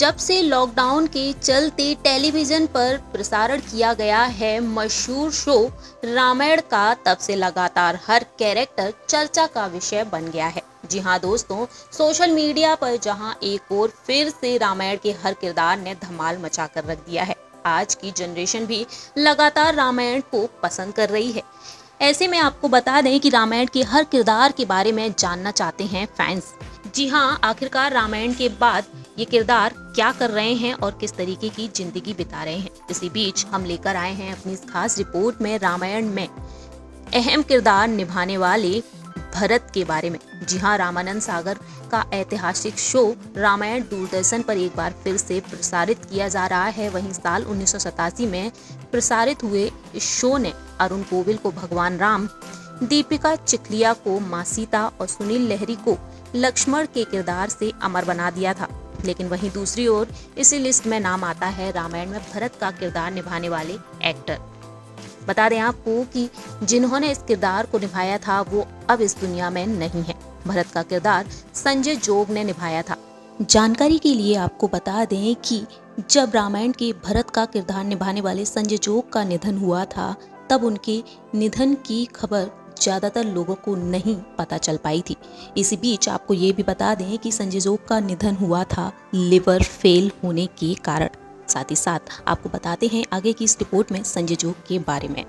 जब से लॉकडाउन के चलते टेलीविज़न पर प्रसारण किया गया है, मशहूर शो रामायण का तब से लगातार हर कैरेक्टर चर्चा का विषय बन गया है। जी हाँ दोस्तों सोशल मीडिया पर जहाँ एक और फिर से रामायण के हर किरदार ने धमाल मचा कर रख दिया है, आज की जनरेशन भी लगातार रामायण को पसंद कर रही है। ऐसे में आपको बता दें कि रामायण के हर किरदार के बारे में जानना चाहते हैं फैंस जी हाँ आखिरकार रामायण के बाद ये किरदार क्या कर रहे हैं और किस तरीके की ज़िंदगी बिता रहे हैं, इसी बीच हम लेकर आए हैं अपनी इस खास रिपोर्ट में रामायण में अहम किरदार निभाने वाले भरत के बारे में। जी हाँ रामानंद सागर का ऐतिहासिक शो रामायण दूरदर्शन पर एक बार फिर से प्रसारित किया जा रहा है। वहीं साल उन्नीस सौ सतासी में प्रसारित हुए इस शो ने अरुण कोविल को भगवान राम दीपिका चिखलिया को माँ सीता और सुनील लहरी को लक्ष्मण के किरदार से अमर बना दिया था। लेकिन वहीं दूसरी ओर इसी लिस्ट में नाम आता है रामायण में भरत का किरदार निभाने वाले एक्टर। बता दें आपको कि जिन्होंने इस किरदार को निभाया था, वो अब इस दुनिया में नहीं है। भरत का किरदार संजय जोग ने निभाया था। जानकारी के लिए आपको बता दें कि जब रामायण के भरत का किरदार निभाने वाले संजय जोग का निधन हुआ था, तब उनके निधन की खबर ज़्यादातर लोगों को नहीं पता चल पाई थी। इसी बीच आपको ये भी बता दें कि संजय जोग का निधन हुआ था लिवर फेल होने के कारण। साथ ही साथ आपको बताते हैं आगे की इस रिपोर्ट में संजय जोग के बारे में।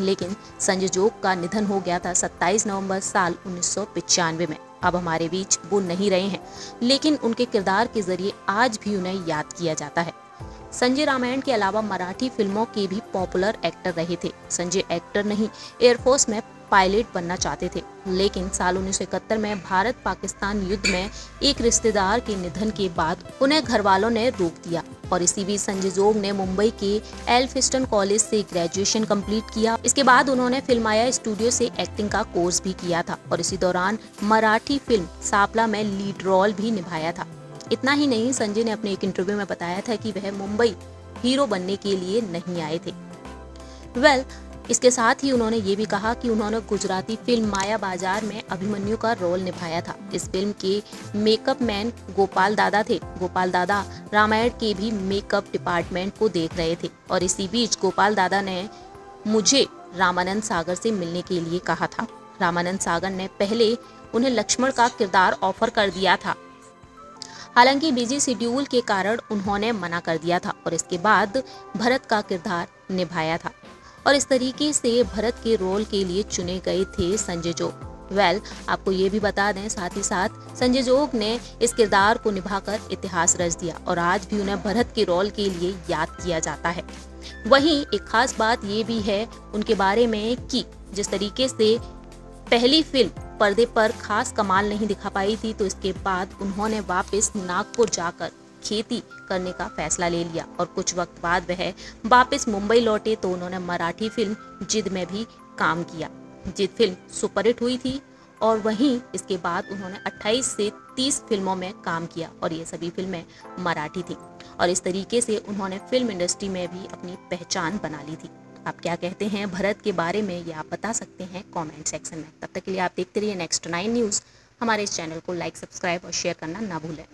लेकिन संजय जोग का निधन हो गया था 27 नवंबर साल उन्नीस में। अब हमारे बीच वो नहीं रहे हैं, लेकिन उनके किरदार के ज़रिए आज भी उन्हें याद किया जाता है। संजय रामायण के अलावा मराठी फ़िल्मों के भी पॉपुलर एक्टर रहे थे। संजय एक्टर नहीं, एयरफोर्स में पायलट बनना चाहते थे। लेकिन साल उन्नीस में भारत पाकिस्तान युद्ध में एक रिश्तेदार के निधन के बाद उन्हें घर वालों ने रोक दिया और इसी बीच संजय जोग ने मुंबई के एल्फिस्टन कॉलेज से ग्रेजुएशन कंप्लीट किया। इसके बाद उन्होंने फिल्माया स्टूडियो से एक्टिंग का कोर्स भी किया था और इसी दौरान मराठी फ़िल्म सापला में लीड रोल भी निभाया था। इतना ही नहीं संजय ने अपने एक इंटरव्यू में बताया था कि वह मुंबई हीरो बनने के लिए नहीं आए थे। वेल well, इसके साथ ही उन्होंने ये भी कहा कि उन्होंने गुजराती फ़िल्म माया बाज़ार में अभिमन्यु का रोल निभाया था। इस फ़िल्म के मेकअप मैन गोपाल दादा थे। गोपाल दादा रामायण के भी मेकअप डिपार्टमेंट को देख रहे थे और इसी बीच गोपाल दादा ने मुझे रामानंद सागर से मिलने के लिए कहा था। रामानंद सागर ने पहले उन्हें लक्ष्मण का किरदार ऑफ़र कर दिया था। हालाँकि बिज़ी शेड्यूल के कारण उन्होंने मना कर दिया था और इसके बाद भरत का किरदार निभाया था। और इस तरीके से भरत के रोल के लिए चुने गए थे संजय जोग। वेल well, आपको ये भी बता दें साथ ही साथ संजय जोग ने इस किरदार को निभाकर इतिहास रच दिया और आज भी उन्हें भरत के रोल के लिए याद किया जाता है। वहीं एक खास बात ये भी है उनके बारे में कि जिस तरीके से पहली फ़िल्म पर्दे पर खास कमाल नहीं दिखा पाई थी तो इसके बाद उन्होंने वापस नागपुर जाकर खेती करने का फैसला ले लिया और कुछ वक्त बाद वह वापस मुंबई लौटे तो उन्होंने मराठी फ़िल्म जिद में भी काम किया। जिद फ़िल्म सुपरहिट हुई थी और वहीं इसके बाद उन्होंने 28 से 30 फ़िल्मों में काम किया और ये सभी फ़िल्में मराठी थी और इस तरीके से उन्होंने फ़िल्म इंडस्ट्री में भी अपनी पहचान बना ली थी। आप क्या कहते हैं भरत के बारे में ये आप बता सकते हैं कमेंट सेक्शन में। तब तक के लिए आप देखते रहिए नेक्स्ट नाइन न्यूज़ हमारे इस चैनल को लाइक सब्सक्राइब और शेयर करना ना भूलें।